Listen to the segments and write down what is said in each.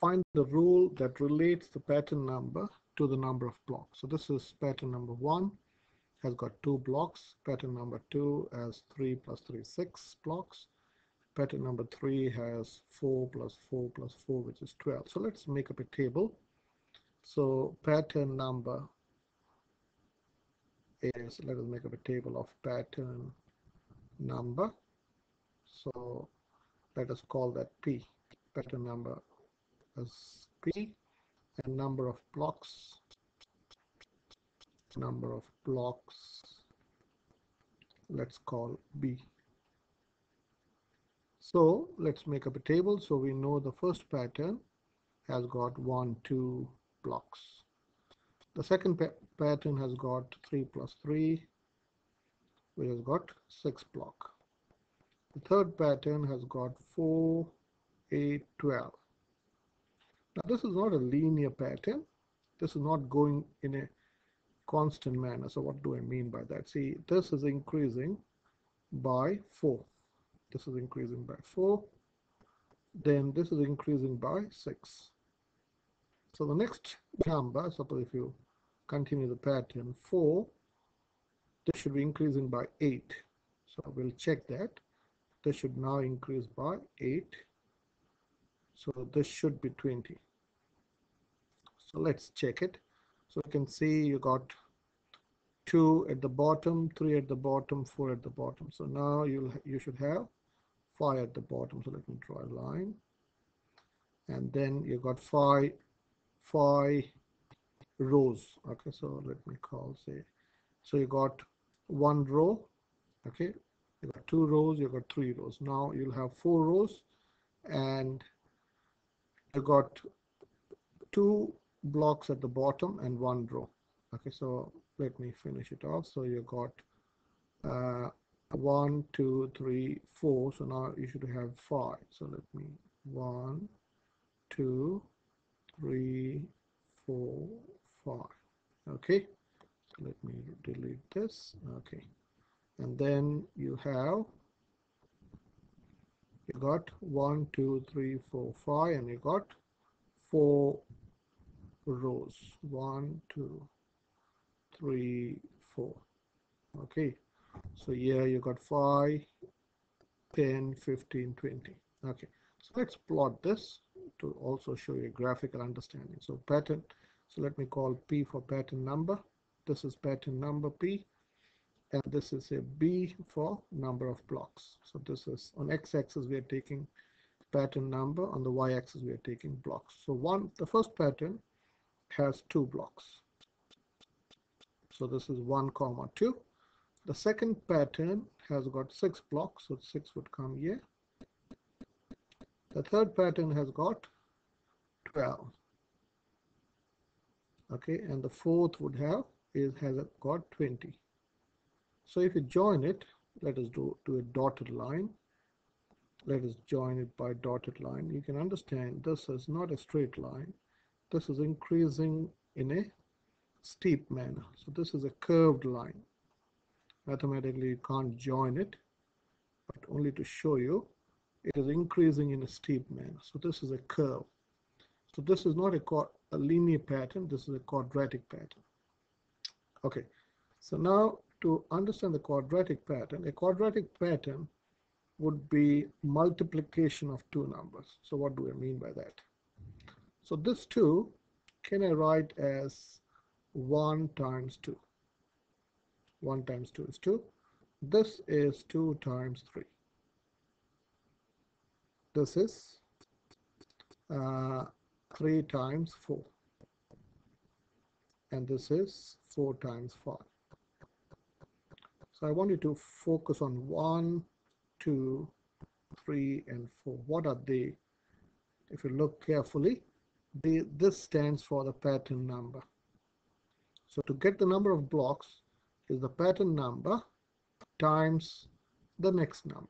find the rule that relates the pattern number to the number of blocks. So this is pattern number one has got two blocks. Pattern number two has three plus three, six blocks. Pattern number three has four plus four plus four, which is 12. So let's make up a table. So pattern number is, let us make up a table of pattern number. So let us call that P. Pattern number as P and number of blocks number of blocks let's call B. So let's make up a table so we know the first pattern has got one two blocks. The second pa pattern has got 3 plus 3 which has got 6 block. The third pattern has got 4 8 12 now this is not a linear pattern this is not going in a constant manner. So what do I mean by that? See, this is increasing by 4. This is increasing by 4. Then this is increasing by 6. So the next number, suppose if you continue the pattern, 4, this should be increasing by 8. So we'll check that. This should now increase by 8. So this should be 20. So let's check it. So you can see you got two at the bottom, three at the bottom, four at the bottom. So now you'll you should have five at the bottom. So let me draw a line. And then you got five five rows. Okay, so let me call say. So you got one row. Okay, you got two rows, you got three rows. Now you'll have four rows and you got two blocks at the bottom and one row. Okay so let me finish it off. So you got uh, one two three four. So now you should have five. So let me one two three four five. Okay so let me delete this. Okay. And then you have you got one two three four five and you got four rows. One two three four. Okay. So here you got 5 10 15 20 okay. So let's plot this to also show you a graphical understanding. So pattern. So let me call p for pattern number. This is pattern number p and this is a b for number of blocks. So this is on x-axis we are taking pattern number. On the y-axis we are taking blocks. So one the first pattern has two blocks. So this is 1 comma 2. The second pattern has got six blocks, so 6 would come here. The third pattern has got 12. Okay, and the fourth would have is has got 20. So if you join it, let us do to a dotted line. Let us join it by dotted line. You can understand this is not a straight line this is increasing in a steep manner. So this is a curved line. Mathematically, you can't join it, but only to show you it is increasing in a steep manner. So this is a curve. So this is not a, a linear pattern, this is a quadratic pattern. Okay, so now to understand the quadratic pattern, a quadratic pattern would be multiplication of two numbers. So what do I mean by that? So this 2 can I write as 1 times 2. 1 times 2 is 2. This is 2 times 3. This is uh, 3 times 4. And this is 4 times 5. So I want you to focus on 1, 2, 3, and 4. What are they? If you look carefully, the, this stands for the pattern number. So to get the number of blocks is the pattern number times the next number.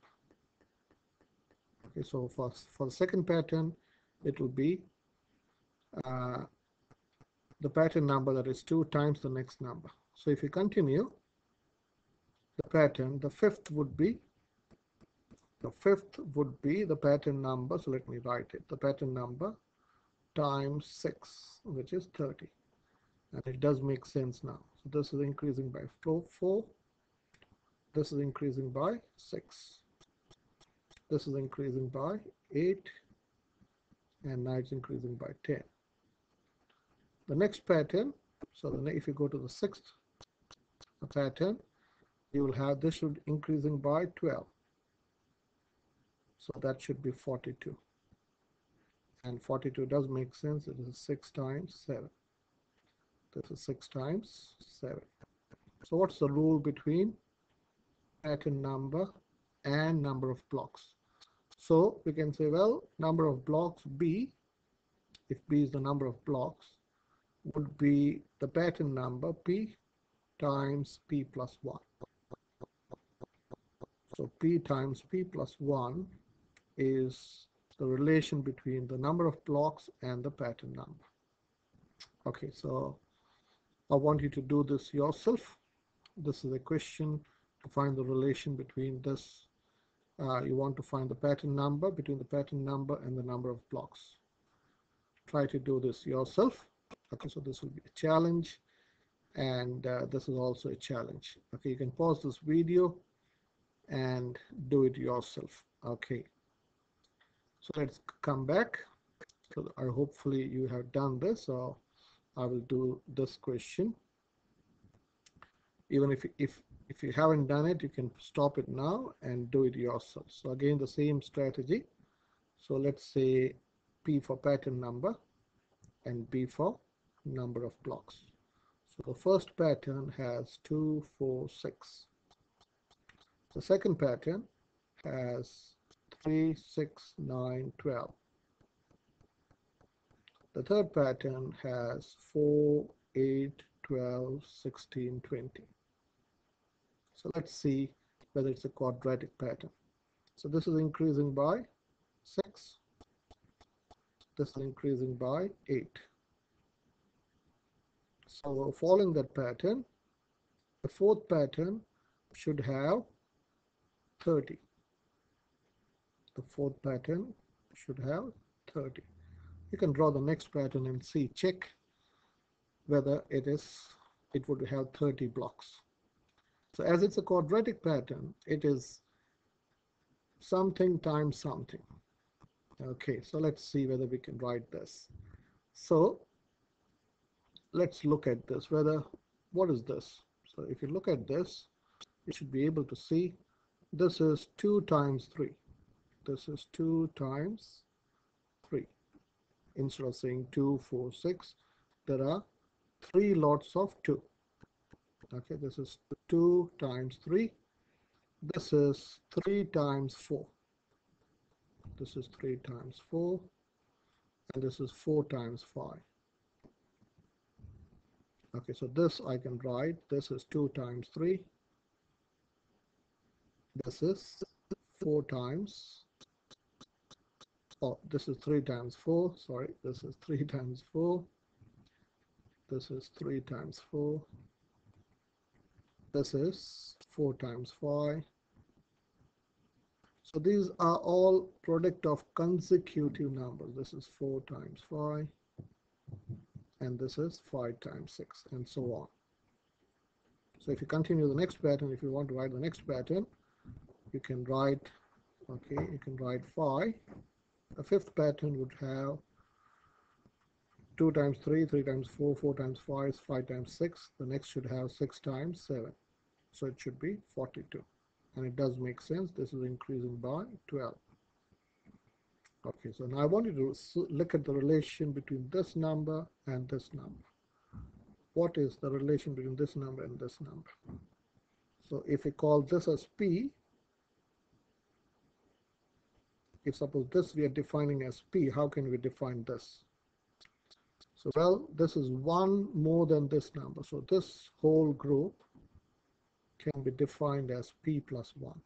Okay, so for, for the second pattern, it will be uh, the pattern number that is 2 times the next number. So if you continue the pattern, the fifth would be the fifth would be the pattern number. So let me write it. The pattern number times 6 which is 30 and it does make sense now. So this is increasing by 4 4 this is increasing by 6 this is increasing by 8 and now it's increasing by 10 the next pattern so the, if you go to the sixth pattern you will have this should increasing by 12 so that should be 42 and 42 does make sense. It is 6 times 7 this is 6 times 7 so what's the rule between pattern number and number of blocks? So we can say well number of blocks b if b is the number of blocks would be the pattern number p times p plus 1 so p times p plus 1 is the relation between the number of blocks and the pattern number. Okay, so I want you to do this yourself. This is a question to find the relation between this. Uh, you want to find the pattern number between the pattern number and the number of blocks. Try to do this yourself. Okay, so this will be a challenge and uh, this is also a challenge. Okay, you can pause this video and do it yourself. Okay. So let's come back. So I hopefully you have done this. So I will do this question. Even if if if you haven't done it, you can stop it now and do it yourself. So again, the same strategy. So let's say P for pattern number and B for number of blocks. So the first pattern has two, four, six. The second pattern has 3, 6, 9, 12. The third pattern has 4, 8, 12, 16, 20. So let's see whether it's a quadratic pattern. So this is increasing by 6. This is increasing by 8. So following that pattern, the fourth pattern should have 30 the fourth pattern should have 30 you can draw the next pattern and see check whether it is it would have 30 blocks. So as it's a quadratic pattern it is something times something. Okay so let's see whether we can write this. So let's look at this whether what is this? So if you look at this you should be able to see this is 2 times 3 this is 2 times 3 instead of saying 2 4 6 there are three lots of 2 okay this is 2 times 3 this is 3 times 4 this is 3 times 4 and this is 4 times 5 okay so this I can write this is 2 times 3 this is 4 times oh this is 3 times 4 sorry this is 3 times 4 this is 3 times 4 this is 4 times 5 so these are all product of consecutive numbers. This is 4 times 5 and this is 5 times 6 and so on. So if you continue the next pattern if you want to write the next pattern you can write okay you can write 5 a fifth pattern would have 2 times 3, 3 times 4, 4 times 5, 5 times 6. The next should have 6 times 7. So it should be 42. And it does make sense. This is increasing by 12. Okay, so now I want you to look at the relation between this number and this number. What is the relation between this number and this number? So if we call this as P, if suppose this we are defining as p how can we define this? So well this is one more than this number. So this whole group can be defined as p plus 1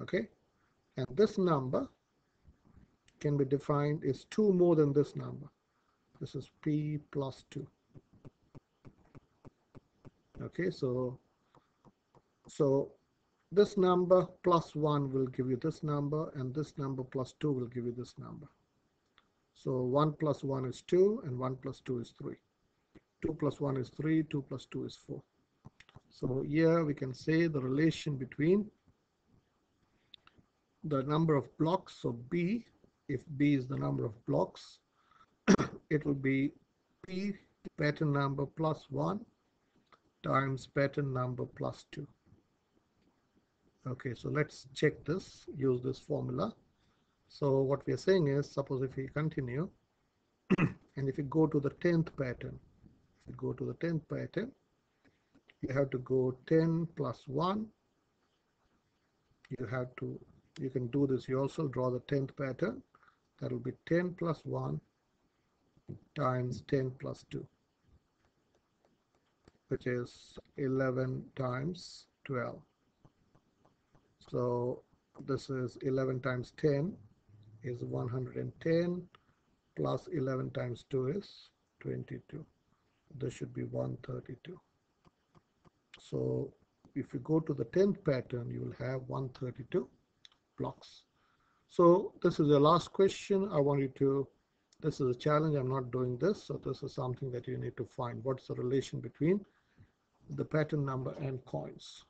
okay? And this number can be defined as 2 more than this number. This is p plus 2 okay? So so this number plus 1 will give you this number and this number plus 2 will give you this number So 1 plus 1 is 2 and 1 plus 2 is 3. 2 plus 1 is 3, 2 plus 2 is 4. So here we can say the relation between the number of blocks, so B, if B is the number of blocks, it will be P pattern number plus 1 times pattern number plus 2. Okay, so let's check this, use this formula. So what we are saying is, suppose if we continue, and if you go to the 10th pattern, if you go to the 10th pattern, you have to go 10 plus 1. You have to, you can do this you also draw the 10th pattern. That will be 10 plus 1 times 10 plus 2, which is 11 times 12. So this is 11 times 10 is 110 plus 11 times 2 is 22. This should be 132. So if you go to the 10th pattern, you will have 132 blocks. So this is the last question. I want you to, this is a challenge. I'm not doing this. So this is something that you need to find. What's the relation between the pattern number and coins?